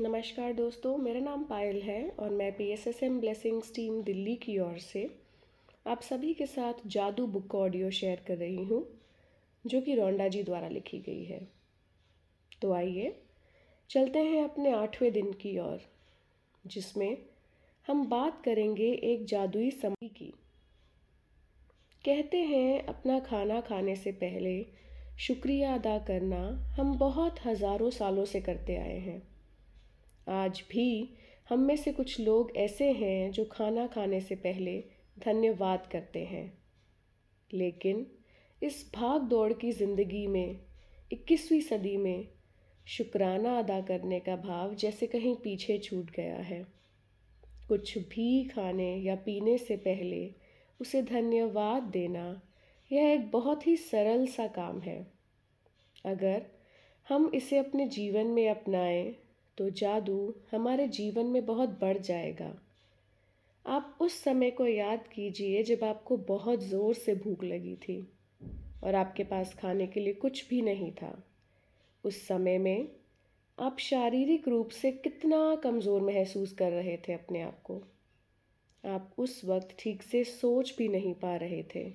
नमस्कार दोस्तों, मेरा नाम पायल है और मैं P S S M blessings team Delhi की ओर से आप सभी के साथ जादू बुक का ऑडियो शेयर कर रही हूँ, जो कि रोंडा जी द्वारा लिखी गई है। तो आइए, चलते हैं अपने आठवें दिन की ओर, जिसमें हम बात करेंगे एक जादुई समय की। कहते हैं, अपना खाना खाने से पहले शुक्रिया अदा करना हम बहुत हज़ारों सालों से करते आए हैं। आज भी हम में से कुछ लोग ऐसे हैं जो खाना खाने से पहले धन्यवाद करते हैं। लेकिन इस भाग दौड़ की ज़िंदगी में, इक्कीसवीं सदी में शुक्राना अदा करने का भाव जैसे कहीं पीछे छूट गया है। कुछ भी खाने या पीने से पहले उसे धन्यवाद देना यह एक बहुत ही सरल सा काम है। अगर हम इसे अपने जीवन में अपनाएँ तो जादू हमारे जीवन में बहुत बढ़ जाएगा। आप उस समय को याद कीजिए जब आपको बहुत ज़ोर से भूख लगी थी और आपके पास खाने के लिए कुछ भी नहीं था। उस समय में आप शारीरिक रूप से कितना कमज़ोर महसूस कर रहे थे अपने आप को। आप उस वक्त ठीक से सोच भी नहीं पा रहे थे।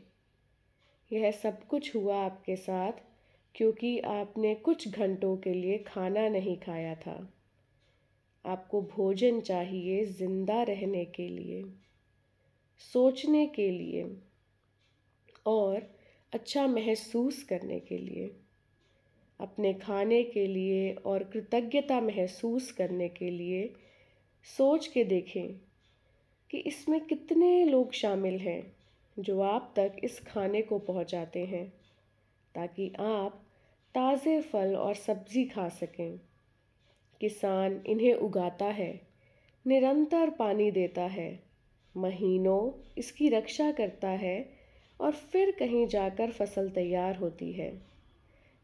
यह सब कुछ हुआ आपके साथ क्योंकि आपने कुछ घंटों के लिए खाना नहीं खाया था। आपको भोजन चाहिए ज़िंदा रहने के लिए, सोचने के लिए और अच्छा महसूस करने के लिए, अपने खाने के लिए और कृतज्ञता महसूस करने के लिए सोच के देखें कि इसमें कितने लोग शामिल हैं जो आप तक इस खाने को पहुंचाते हैं, ताकि आप ताज़े फल और सब्ज़ी खा सकें। किसान इन्हें उगाता है, निरंतर पानी देता है, महीनों इसकी रक्षा करता है और फिर कहीं जाकर फ़सल तैयार होती है।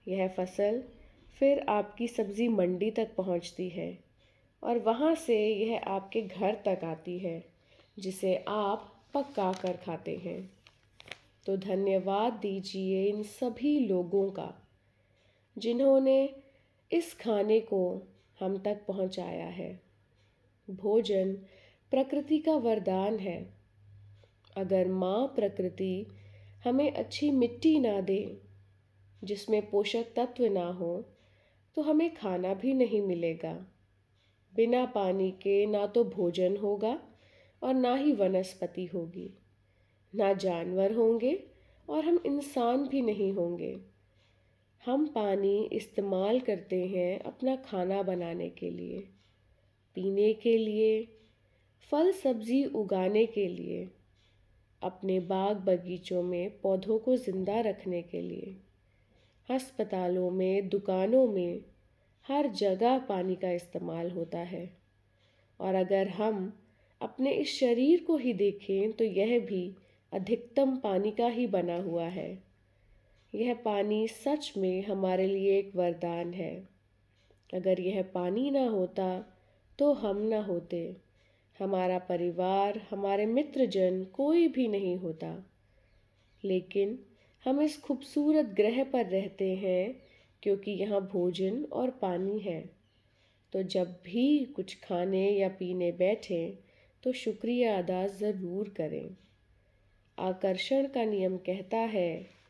यह फ़सल फिर आपकी सब्ज़ी मंडी तक पहुँचती है और वहाँ से यह आपके घर तक आती है, जिसे आप पका कर खाते हैं। तो धन्यवाद दीजिए इन सभी लोगों का, जिन्होंने इस खाने को हम तक पहुँचाया है। भोजन प्रकृति का वरदान है। अगर माँ प्रकृति हमें अच्छी मिट्टी ना दे, जिसमें पोषक तत्व ना हो तो हमें खाना भी नहीं मिलेगा। बिना पानी के ना तो भोजन होगा और ना ही वनस्पति होगी। ना जानवर होंगे और हम इंसान भी नहीं होंगे। हम पानी इस्तेमाल करते हैं अपना खाना बनाने के लिए, पीने के लिए, फल सब्ज़ी उगाने के लिए, अपने बाग बगीचों में पौधों को ज़िंदा रखने के लिए, अस्पतालों में, दुकानों में हर जगह पानी का इस्तेमाल होता है। और अगर हम अपने इस शरीर को ही देखें तो यह भी अधिकतम पानी का ही बना हुआ है। यह पानी सच में हमारे लिए एक वरदान है। अगर यह पानी ना होता तो हम ना होते। हमारा परिवार, हमारे मित्रजन कोई भी नहीं होता। लेकिन हम इस खूबसूरत ग्रह पर रहते हैं, क्योंकि यहाँ भोजन और पानी है। तो जब भी कुछ खाने या पीने बैठें तो शुक्रिया अदा ज़रूर करें। आकर्षण का नियम कहता है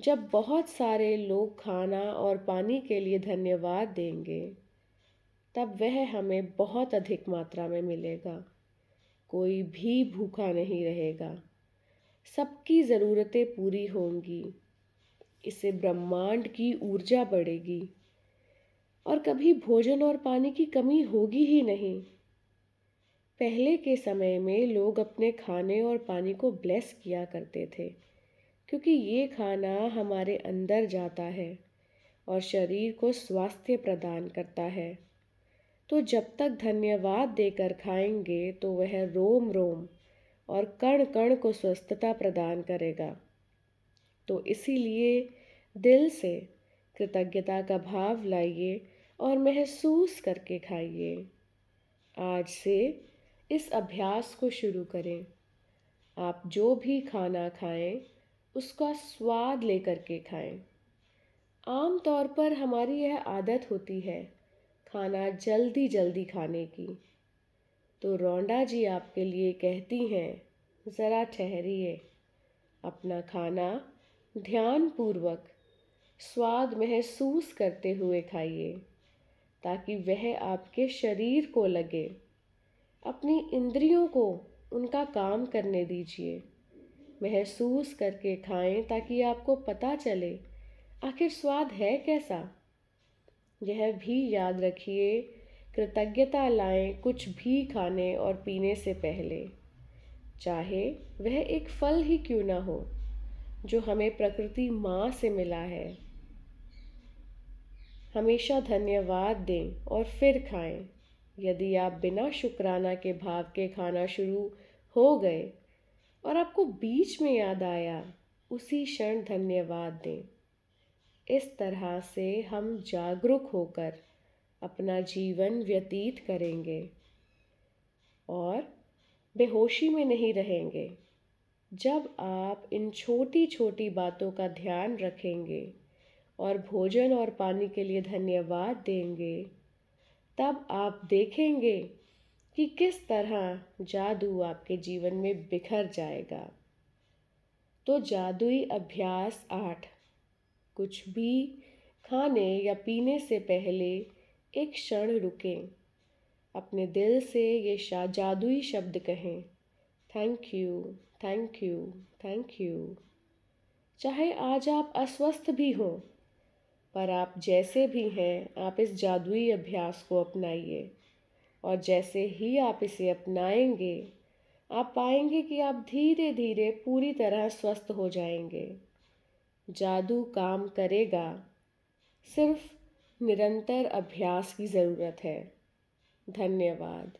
जब बहुत सारे लोग खाना और पानी के लिए धन्यवाद देंगे, तब वह हमें बहुत अधिक मात्रा में मिलेगा। कोई भी भूखा नहीं रहेगा। सबकी ज़रूरतें पूरी होंगी। इससे ब्रह्मांड की ऊर्जा बढ़ेगी। और कभी भोजन और पानी की कमी होगी ही नहीं। पहले के समय में लोग अपने खाने और पानी को ब्लेस किया करते थे। क्योंकि ये खाना हमारे अंदर जाता है और शरीर को स्वास्थ्य प्रदान करता है। तो जब तक धन्यवाद देकर खाएँगे तो वह रोम रोम और कण कण को स्वस्थता प्रदान करेगा। तो इसीलिए दिल से कृतज्ञता का भाव लाइए और महसूस करके खाइए। आज से इस अभ्यास को शुरू करें। आप जो भी खाना खाएँ उसका स्वाद लेकर के खाएँ। आम तौर पर हमारी यह आदत होती है खाना जल्दी जल्दी खाने की। तो रोंडा जी आपके लिए कहती हैं, ज़रा ठहरिए, अपना खाना ध्यानपूर्वक, स्वाद महसूस करते हुए खाइए, ताकि वह आपके शरीर को लगे। अपनी इंद्रियों को उनका काम करने दीजिए। महसूस करके खाएँ ताकि आपको पता चले, आखिर स्वाद है कैसा? यह भी याद रखिए, कृतज्ञता लाएँ कुछ भी खाने और पीने से पहले। चाहे वह एक फल ही क्यों ना हो, जो हमें प्रकृति माँ से मिला है। हमेशा धन्यवाद दें और फिर खाएँ। यदि आप बिना शुक्राना के भाव के खाना शुरू हो गए और आपको बीच में याद आया, उसी क्षण धन्यवाद दें। इस तरह से हम जागरूक होकर अपना जीवन व्यतीत करेंगे और बेहोशी में नहीं रहेंगे। जब आप इन छोटी छोटी बातों का ध्यान रखेंगे और भोजन और पानी के लिए धन्यवाद देंगे, तब आप देखेंगे कि किस तरह जादू आपके जीवन में बिखर जाएगा। तो जादुई अभ्यास आठ। कुछ भी खाने या पीने से पहले एक क्षण रुकें। अपने दिल से ये शा, जादुई शब्द कहें। Thank you thank you thank you चाहे आज आप अस्वस्थ भी हों, पर आप जैसे भी हैं, आप इस जादुई अभ्यास को अपनाइए। और जैसे ही आप इसे अपनाएँगे, आप पाएँगे कि आप धीरे धीरे पूरी तरह स्वस्थ हो जाएँगे। जादू काम करेगा। सिर्फ़ निरंतर अभ्यास की ज़रूरत है। धन्यवाद।